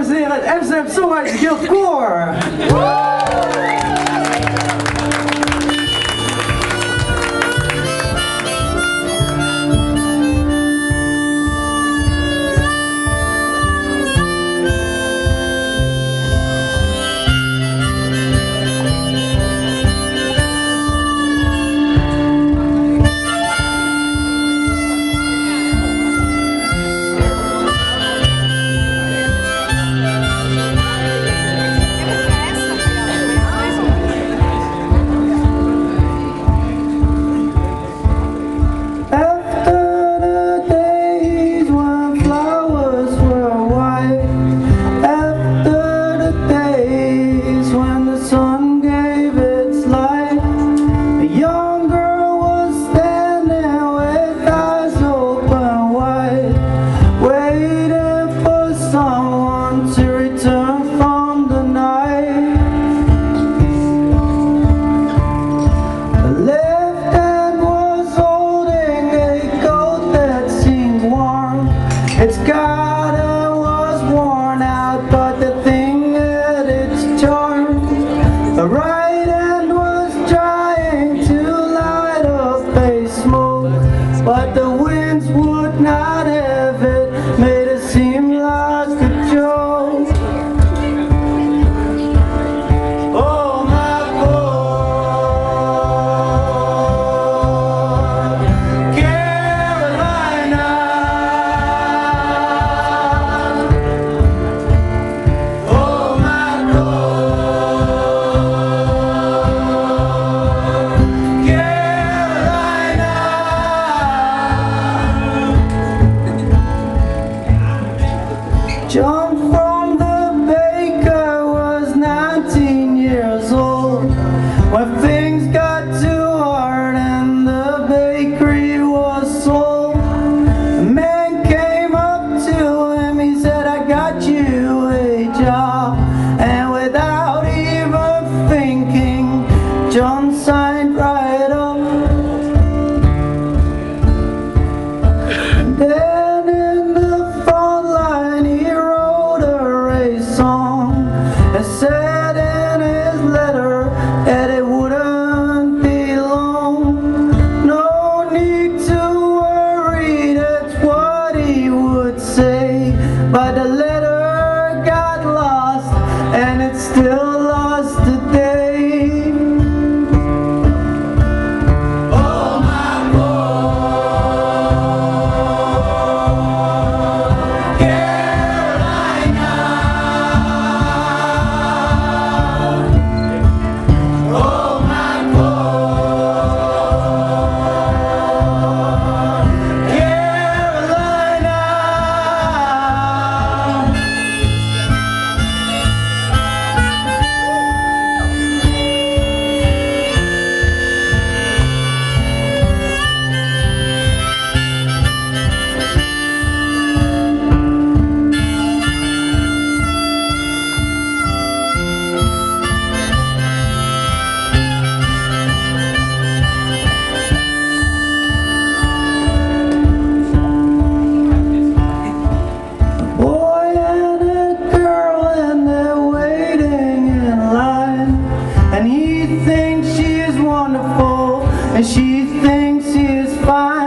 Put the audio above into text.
comes in at FZM Songwriting Guild 4! the. And she thinks she's fine.